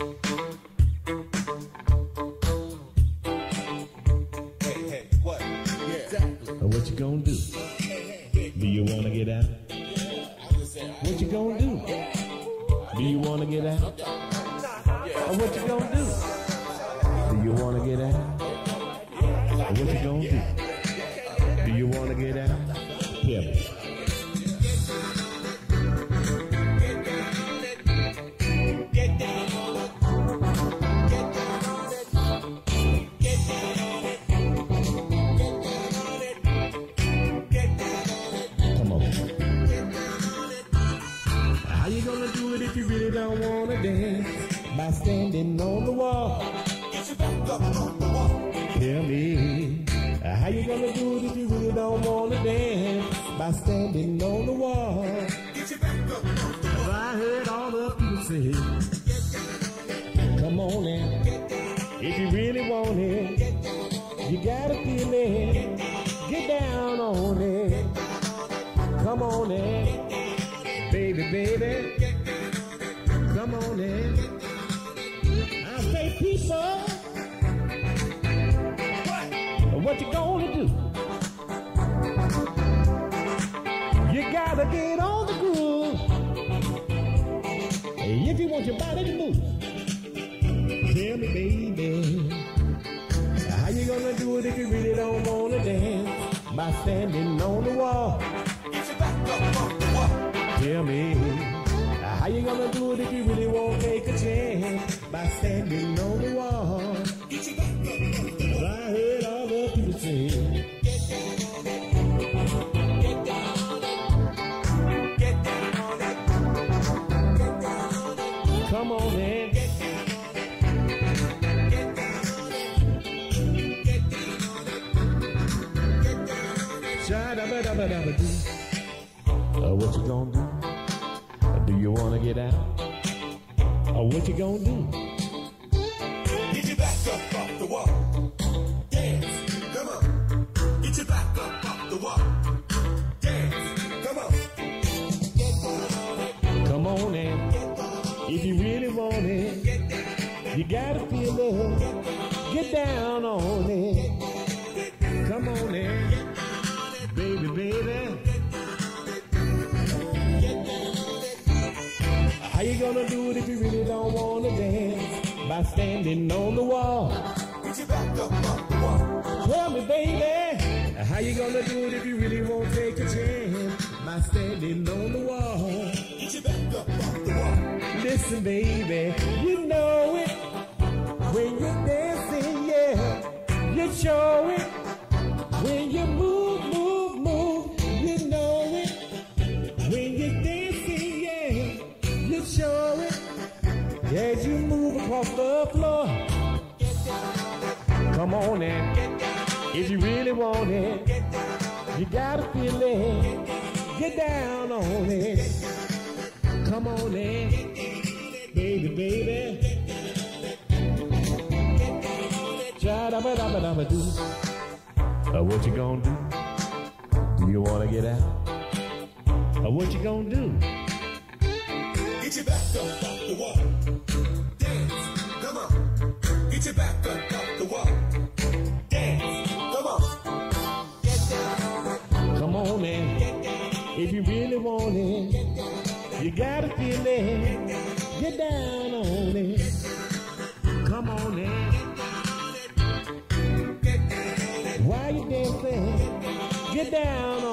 Do? Do you wanna get out? What you gonna do? Do you wanna get out? Don't wanna dance? By standing on the wall. Tell me. How you gonna do it if you really don't wanna dance? By standing on the wall. I heard all the people say, Come on now. If you really want it, you gotta feel it. Get down on it. Come on in, baby, baby. In. I say, people, what you gonna do? You gotta get on the groove. If you want your body to move, tell me, baby, how you gonna do it if you really don't wanna dance? By standing on the wall. Tell me, you gonna do it if you really won't take a chance by standing on the wall? I heard all the people say, Come on in. Uh, what you gonna do? Do you wanna get out? Or what you gonna do? Get your back up off the wall. Dance. Come on. Get your back up off the wall. Dance. Come on. Come on in. If you really want it, you gotta feel it. Get down on it. Come on in. Baby, baby. How you gonna do it if you really don't wanna dance? By standing on the wall. Get your back up off the wall. Tell me, baby, how you gonna do it if you really won't take a chance? By standing on the wall. Get your back up off the wall. Listen, baby, you know it. When you're dancing, yeah, you show the floor. Come on in. If you really want it, you gotta feel it. Get down on it. Come on in, baby, baby. Uh, what you gonna do? Do you wanna get out? Uh, what you gonna do? Get your back up off the wall. On. Get your back up off the wall. Dance. Come on. Come on in. If you really want it, you gotta feel it. Get down on it. Come on in. Why you dancing? Get down